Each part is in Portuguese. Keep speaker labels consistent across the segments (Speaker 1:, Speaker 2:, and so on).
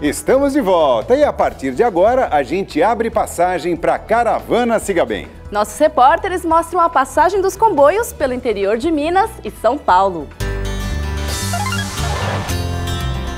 Speaker 1: Estamos de volta e a partir de agora a gente abre passagem para Caravana Siga Bem.
Speaker 2: Nossos repórteres mostram a passagem dos comboios pelo interior de Minas e São Paulo.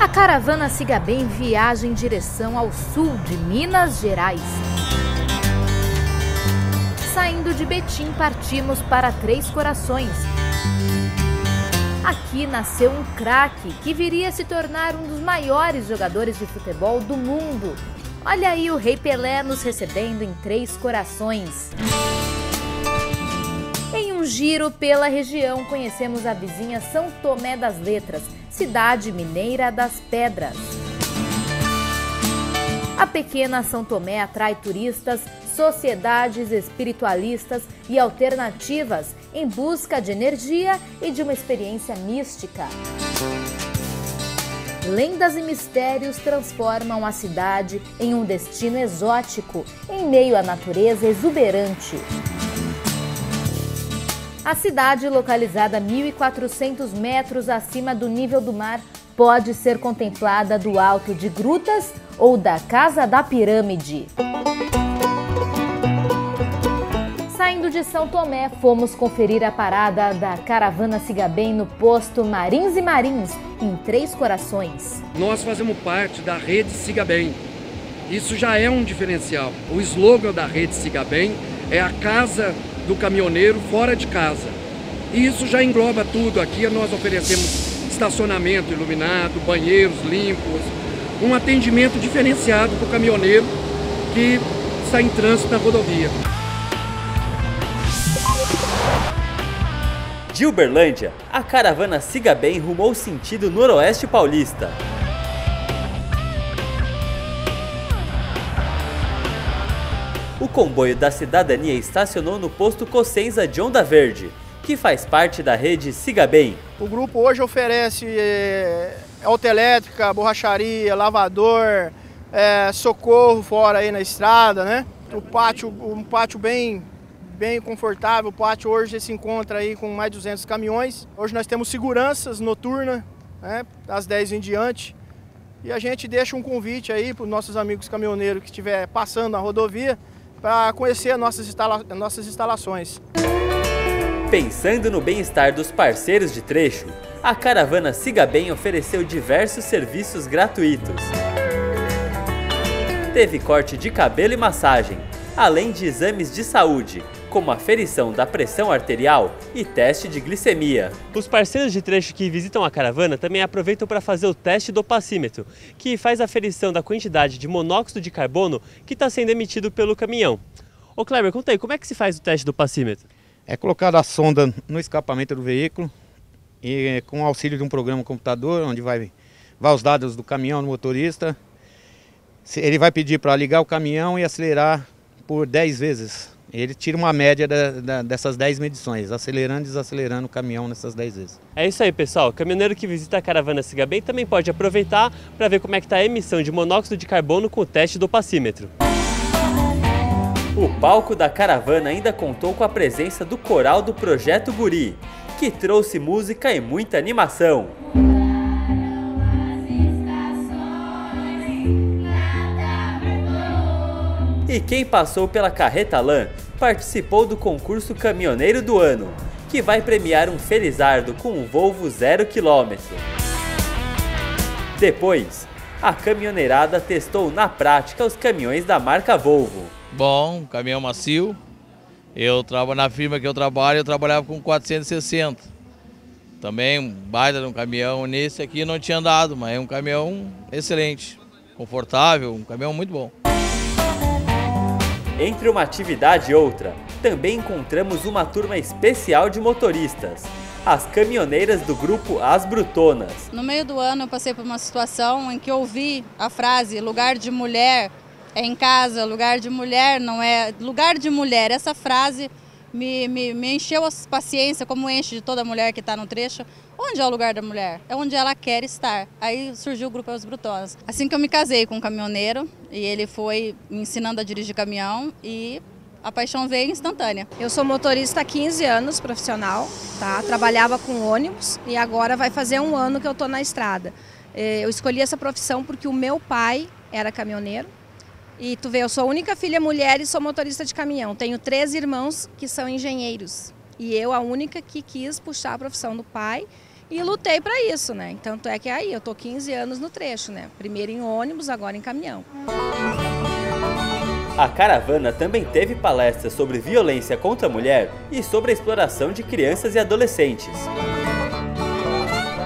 Speaker 3: A caravana Siga Bem viaja em direção ao sul de Minas Gerais. Saindo de Betim, partimos para Três Corações. Aqui nasceu um craque que viria a se tornar um dos maiores jogadores de futebol do mundo. Olha aí o Rei Pelé nos recebendo em Três Corações. Em um giro pela região, conhecemos a vizinha São Tomé das Letras, cidade mineira das pedras. A pequena São Tomé atrai turistas, sociedades espiritualistas e alternativas em busca de energia e de uma experiência mística. Lendas e mistérios transformam a cidade em um destino exótico, em meio à natureza exuberante. A cidade, localizada a 1.400 metros acima do nível do mar, pode ser contemplada do alto de grutas ou da Casa da Pirâmide. Saindo de São Tomé, fomos conferir a parada da caravana Siga Bem no posto Marins e Marins, em Três Corações.
Speaker 4: Nós fazemos parte da rede Siga Bem. Isso já é um diferencial. O slogan da rede Siga Bem é a casa do caminhoneiro fora de casa. E isso já engloba tudo. Aqui nós oferecemos estacionamento iluminado, banheiros limpos, um atendimento diferenciado para o caminhoneiro que está em trânsito na rodovia.
Speaker 5: De Uberlândia, a caravana Siga Bem rumou sentido noroeste paulista. O comboio da cidadania estacionou no posto Cossenza de Onda Verde, que faz parte da rede Siga Bem.
Speaker 6: O grupo hoje oferece é, autoelétrica, borracharia, lavador, é, socorro fora aí na estrada, né? O pátio, um pátio bem bem confortável. O pátio hoje se encontra aí com mais de 200 caminhões. Hoje nós temos seguranças noturna, né, das 10 em diante. E a gente deixa um convite aí para os nossos amigos caminhoneiros que estiver passando na rodovia para conhecer nossas, instala nossas instalações.
Speaker 5: Pensando no bem-estar dos parceiros de trecho, a caravana Siga Bem ofereceu diversos serviços gratuitos. Teve corte de cabelo e massagem, além de exames de saúde, como aferição da pressão arterial e teste de glicemia.
Speaker 7: Os parceiros de trecho que visitam a caravana também aproveitam para fazer o teste do pacímetro, que faz a aferição da quantidade de monóxido de carbono que está sendo emitido pelo caminhão. Ô Kleber, conta aí, como é que se faz o teste do pacímetro?
Speaker 8: É colocada a sonda no escapamento do veículo e com o auxílio de um programa computador, onde vai, vai os dados do caminhão, do motorista. Ele vai pedir para ligar o caminhão e acelerar por 10 vezes ele tira uma média da, da, dessas 10 medições, acelerando e desacelerando o caminhão nessas 10 vezes.
Speaker 7: É isso aí, pessoal. O caminhoneiro que visita a caravana Siga Bem também pode aproveitar para ver como é que está a emissão de monóxido de carbono com o teste do pacímetro.
Speaker 5: O palco da caravana ainda contou com a presença do coral do Projeto Guri, que trouxe música e muita animação. E quem passou pela Carreta Lã participou do concurso Caminhoneiro do Ano, que vai premiar um Felizardo com um Volvo 0 km. Depois, a caminhoneirada testou na prática os caminhões da marca Volvo.
Speaker 9: Bom, caminhão macio. Eu trabalho na firma que eu trabalho, eu trabalhava com 460. Também um baita de um caminhão. Nesse aqui não tinha andado, mas é um caminhão excelente, confortável, um caminhão muito bom.
Speaker 5: Entre uma atividade e outra, também encontramos uma turma especial de motoristas, as caminhoneiras do grupo As Brutonas.
Speaker 10: No meio do ano eu passei por uma situação em que ouvi a frase lugar de mulher é em casa, lugar de mulher não é. Lugar de mulher, essa frase me, me, me encheu a paciência, como enche de toda mulher que está no trecho. Onde é o lugar da mulher? É onde ela quer estar. Aí surgiu o Grupo As Brutonas. Assim que eu me casei com um caminhoneiro, e ele foi me ensinando a dirigir caminhão, e a paixão veio instantânea.
Speaker 11: Eu sou motorista há 15 anos, profissional, tá? Trabalhava com ônibus e agora vai fazer um ano que eu estou na estrada. Eh, eu escolhi essa profissão porque o meu pai era caminhoneiro. E tu vê, eu sou a única filha mulher e sou motorista de caminhão. Tenho três irmãos que são engenheiros. E eu a única que quis puxar a profissão do pai e lutei para isso, né? Tanto é que aí eu tô 15 anos no trecho, né? Primeiro em ônibus, agora em caminhão.
Speaker 5: A caravana também teve palestras sobre violência contra a mulher e sobre a exploração de crianças e adolescentes.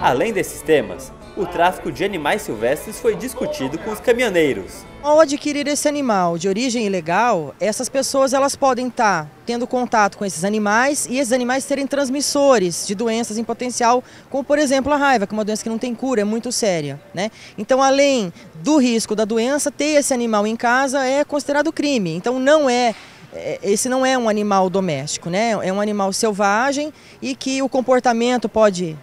Speaker 5: Além desses temas, o tráfico de animais silvestres foi discutido com os caminhoneiros.
Speaker 12: Ao adquirir esse animal de origem ilegal, essas pessoas elas podem estar tendo contato com esses animais e esses animais serem transmissores de doenças em potencial, como por exemplo a raiva, que é uma doença que não tem cura, é muito séria. Né? Então, além do risco da doença, ter esse animal em casa é considerado crime. Então, não é é esse não é um animal doméstico, né? É um animal selvagem e que o comportamento pode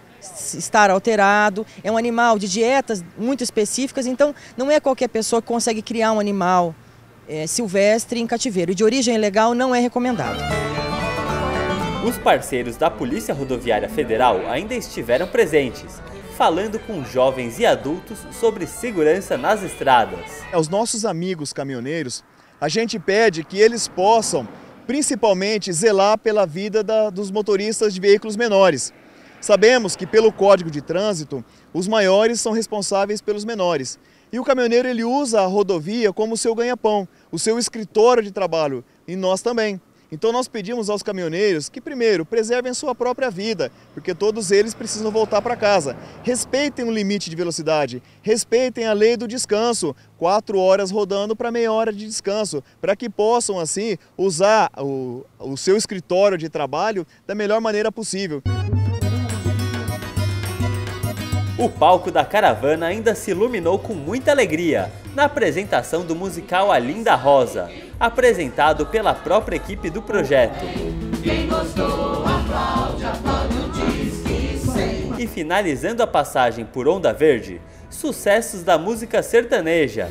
Speaker 12: estar alterado, é um animal de dietas muito específicas, então não é qualquer pessoa que consegue criar um animal é, silvestre em cativeiro. E de origem ilegal não é recomendado.
Speaker 5: Os parceiros da Polícia Rodoviária Federal ainda estiveram presentes, falando com jovens e adultos sobre segurança nas estradas.
Speaker 13: Aos nossos amigos caminhoneiros, a gente pede que eles possam, principalmente, zelar pela vida da, dos motoristas de veículos menores. Sabemos que pelo Código de Trânsito, os maiores são responsáveis pelos menores. E o caminhoneiro ele usa a rodovia como seu ganha-pão, o seu escritório de trabalho, e nós também. Então nós pedimos aos caminhoneiros que primeiro preservem sua própria vida, porque todos eles precisam voltar para casa. Respeitem o limite de velocidade, respeitem a lei do descanso, quatro horas rodando para meia hora de descanso, para que possam assim usar o, o seu escritório de trabalho da melhor maneira possível.
Speaker 5: O palco da caravana ainda se iluminou com muita alegria na apresentação do musical A Linda Rosa, apresentado pela própria equipe do projeto. E finalizando a passagem por Onda Verde, sucessos da música sertaneja.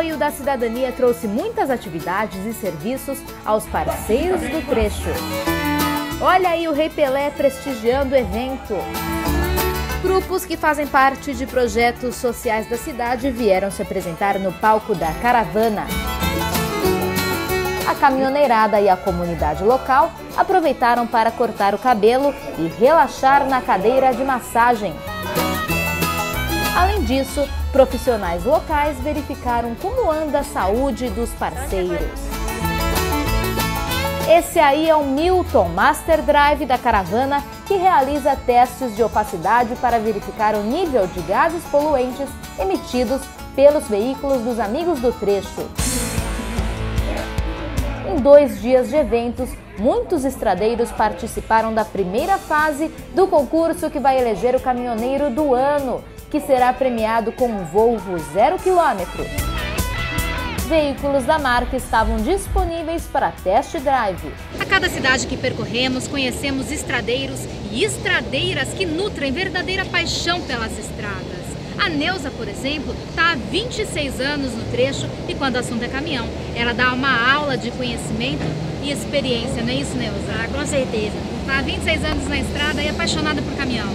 Speaker 3: Comboio da cidadania trouxe muitas atividades e serviços aos parceiros do trecho. Olha aí o Rei Pelé prestigiando o evento. Grupos que fazem parte de projetos sociais da cidade vieram se apresentar no palco da caravana. A caminhoneirada e a comunidade local aproveitaram para cortar o cabelo e relaxar na cadeira de massagem. Além disso, profissionais locais verificaram como anda a saúde dos parceiros. Esse aí é o Milton Master Drive da caravana que realiza testes de opacidade para verificar o nível de gases poluentes emitidos pelos veículos dos amigos do trecho. Em dois dias de eventos, muitos estradeiros participaram da primeira fase do concurso que vai eleger o caminhoneiro do ano, que será premiado com um Volvo zero quilômetro. Veículos da marca estavam disponíveis para test drive.
Speaker 14: A cada cidade que percorremos, conhecemos estradeiros e estradeiras que nutrem verdadeira paixão pelas estradas. A Neuza, por exemplo, está há 26 anos no trecho e quando o assunto é caminhão, ela dá uma aula de conhecimento e experiência, não é isso, Neuza?
Speaker 15: Ah, com certeza.
Speaker 14: Está há 26 anos na estrada e apaixonada por caminhão.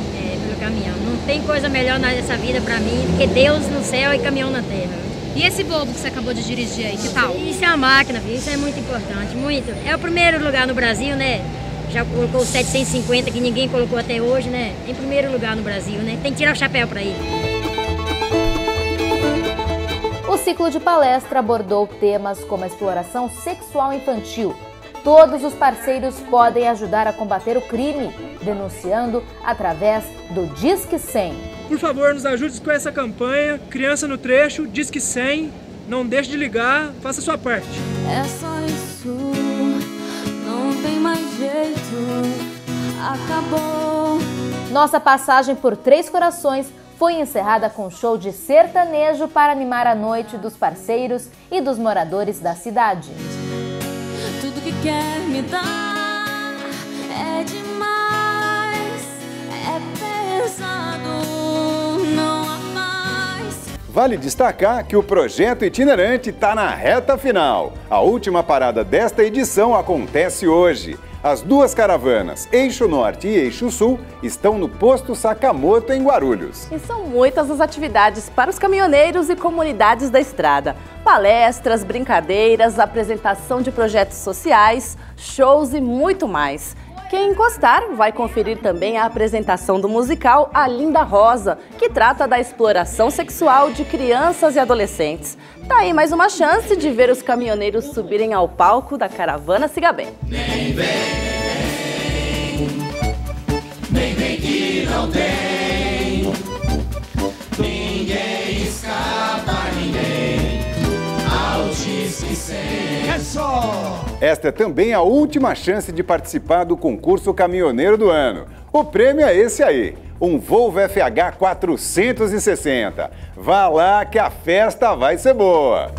Speaker 15: Caminhão. Não tem coisa melhor nessa vida para mim do que Deus no céu e caminhão na terra.
Speaker 14: E esse Volvo que você acabou de dirigir aí, que tal?
Speaker 15: Isso é uma máquina, filho. isso é muito importante, muito. É o primeiro lugar no Brasil, né? Já colocou o 750 que ninguém colocou até hoje, né? Em primeiro lugar no Brasil, né? Tem que tirar o chapéu para ele.
Speaker 3: O ciclo de palestra abordou temas como a exploração sexual infantil. Todos os parceiros podem ajudar a combater o crime, denunciando através do Disque 100.
Speaker 16: Por favor, nos ajude com essa campanha. Criança no trecho, Disque 100. Não deixe de ligar, faça a sua parte.
Speaker 17: É só isso, não tem mais jeito, acabou.
Speaker 3: Nossa passagem por Três Corações foi encerrada com show de sertanejo para animar a noite dos parceiros e dos moradores da cidade.
Speaker 17: Quer me dar é demais, é pesado.
Speaker 1: Vale destacar que o projeto itinerante está na reta final. A última parada desta edição acontece hoje. As duas caravanas, Eixo Norte e Eixo Sul, estão no posto Sakamoto, em Guarulhos.
Speaker 2: E são muitas as atividades para os caminhoneiros e comunidades da estrada: palestras, brincadeiras, apresentação de projetos sociais, shows e muito mais. Quem encostar vai conferir também a apresentação do musical A Linda Rosa, que trata da exploração sexual de crianças e adolescentes. Tá aí mais uma chance de ver os caminhoneiros subirem ao palco da caravana Siga Bem.
Speaker 18: Nem vem, nem vem que não tem.
Speaker 1: Esta é também a última chance de participar do concurso Caminhoneiro do Ano. O prêmio é esse aí, um Volvo FH 460. Vá lá que a festa vai ser boa.